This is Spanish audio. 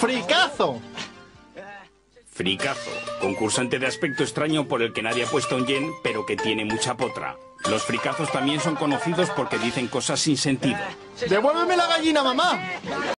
¡Fricazo! Fricazo, concursante de aspecto extraño por el que nadie ha puesto un yen, pero que tiene mucha potra. Los fricazos también son conocidos porque dicen cosas sin sentido. ¡Devuélveme la gallina, mamá!